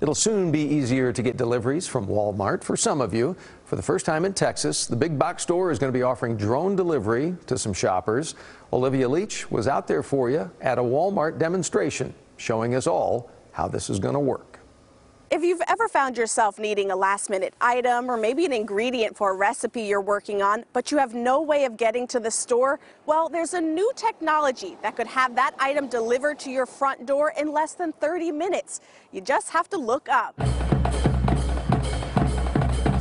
It'll soon be easier to get deliveries from Walmart for some of you. For the first time in Texas, the big box store is going to be offering drone delivery to some shoppers. Olivia Leach was out there for you at a Walmart demonstration, showing us all how this is going to work. If you've ever found yourself needing a last minute item or maybe an ingredient for a recipe you're working on, but you have no way of getting to the store, well, there's a new technology that could have that item delivered to your front door in less than 30 minutes. You just have to look up.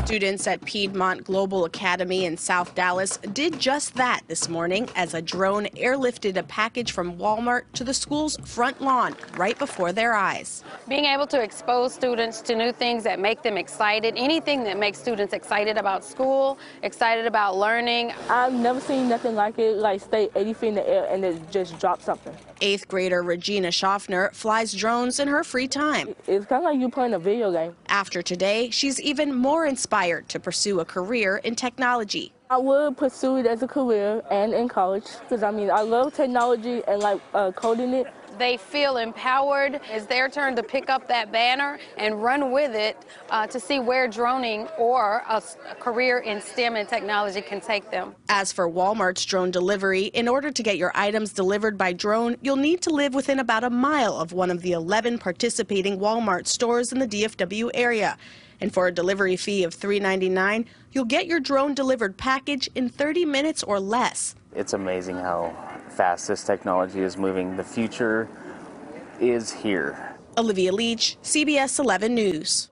Students at Piedmont Global Academy in South Dallas did just that this morning as a drone airlifted a package from Walmart to the school's front lawn right before their eyes. Being able to expose students to new things that make them excited, anything that makes students excited about school, excited about learning. I've never seen nothing like it, like stay 80 feet in the air and then just drop something. Eighth grader Regina Schaffner flies drones in her free time. It's kind of like you playing a video game. After today, she's even more inspired to pursue a career in technology. I would pursue it as a career and in college because I mean I love technology and like uh, coding it. They feel empowered. It's their turn to pick up that banner and run with it uh, to see where droning or a, a career in STEM and technology can take them. As for Walmart's drone delivery, in order to get your items delivered by drone, you'll need to live within about a mile of one of the 11 participating Walmart stores in the DFW area. And for a delivery fee of $3.99, you'll get your drone delivered package in 30 minutes or less. It's amazing how fast this technology is moving. The future is here. Olivia Leach, CBS 11 News.